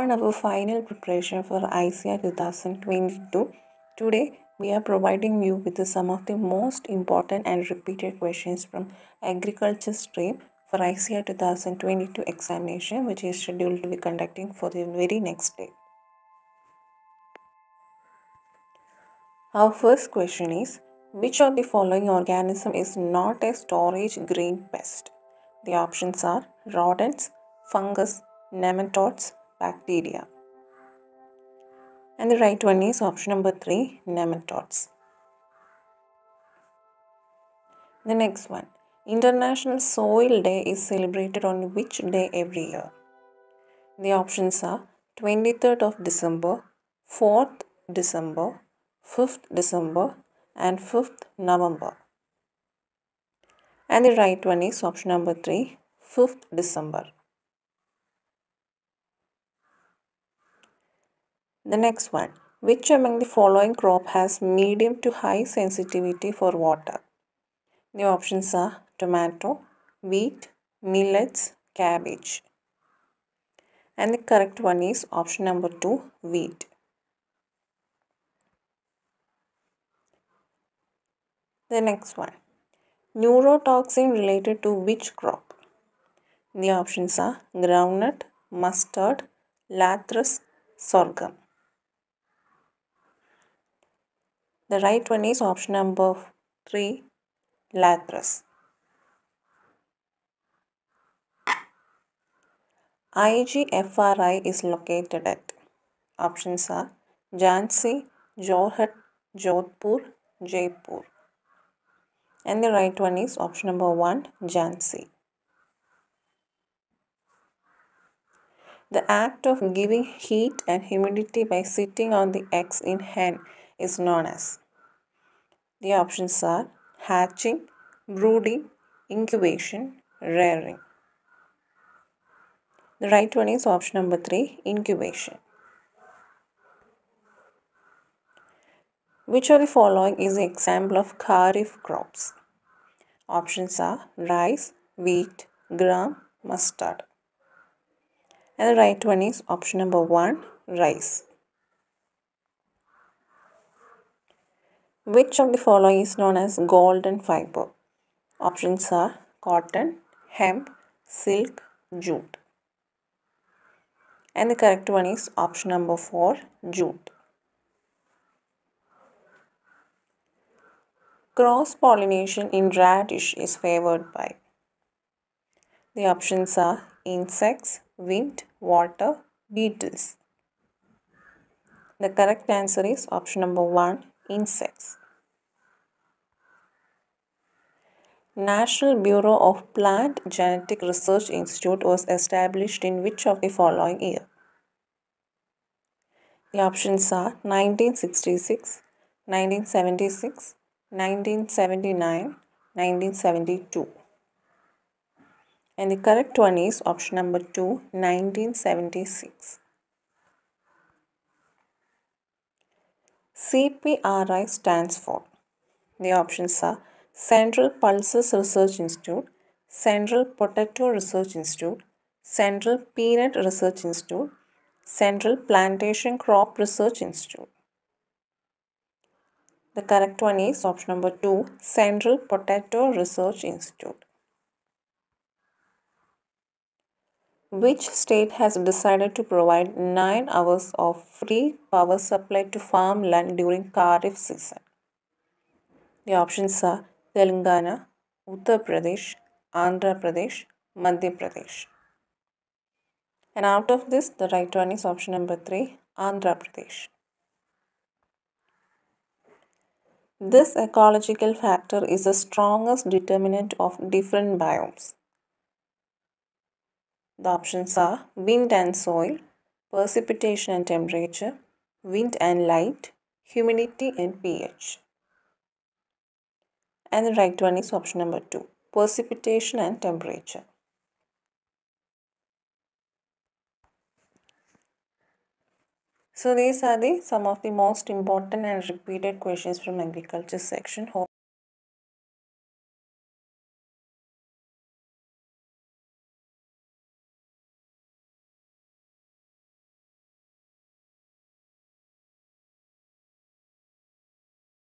On our final preparation for ICAR 2022, today we are providing you with some of the most important and repeated questions from agriculture stream for ICAR 2022 examination which is scheduled to be conducting for the very next day. Our first question is which of the following organism is not a storage green pest? The options are rodents, fungus, nematodes, bacteria. And the right one is option number 3 nematodes. The next one International Soil Day is celebrated on which day every year? The options are 23rd of December, 4th December, 5th December, and 5th November. And the right one is option number 3 5th December. The next one which among the following crop has medium to high sensitivity for water? The options are tomato, wheat, millets, cabbage. And the correct one is option number 2 wheat. The next one. Neurotoxin related to which crop? The options are groundnut, mustard, lathyrus, sorghum. The right one is option number 3, lathyrus. IGFRI is located at options are Jhansi, Jorhat, Jodhpur, Jaipur. And the right one is option number 1 Jhansi. The act of giving heat and humidity by sitting on the eggs in hen is known as. The options are hatching, brooding, incubation, rearing. The right one is option number 3 incubation. Which of the following is an example of kharif crops? Options are rice, wheat, gram, mustard. And the right one is option number 1 rice. Which of the following is known as golden fiber? Options are cotton, hemp, silk, jute. And the correct one is option number 4 jute. Cross pollination in radish is favored by. The options are insects, wind, water, beetles. The correct answer is option number 1 insects. National Bureau of Plant Genetic Research Institute was established in which of the following year? The options are 1966, 1976, 1979, 1972. And the correct one is option number 2, 1976. CPRI stands for. The options are Central Pulses Research Institute, Central Potato Research Institute, Central Peanut Research Institute, Central Plantation Crop Research Institute. The correct one is option number 2, Central Potato Research Institute. Which state has decided to provide 9 hours of free power supply to farmland during Kharif season? The options are Telangana, Uttar Pradesh, Andhra Pradesh, Madhya Pradesh. And out of this, the right one is option number 3, Andhra Pradesh. This ecological factor is the strongest determinant of different biomes. The options are wind and soil, precipitation and temperature, wind and light, humidity and pH. And the right one is option number 2, precipitation and temperature. So these are the some of the most important and repeated questions from agriculture section. Hope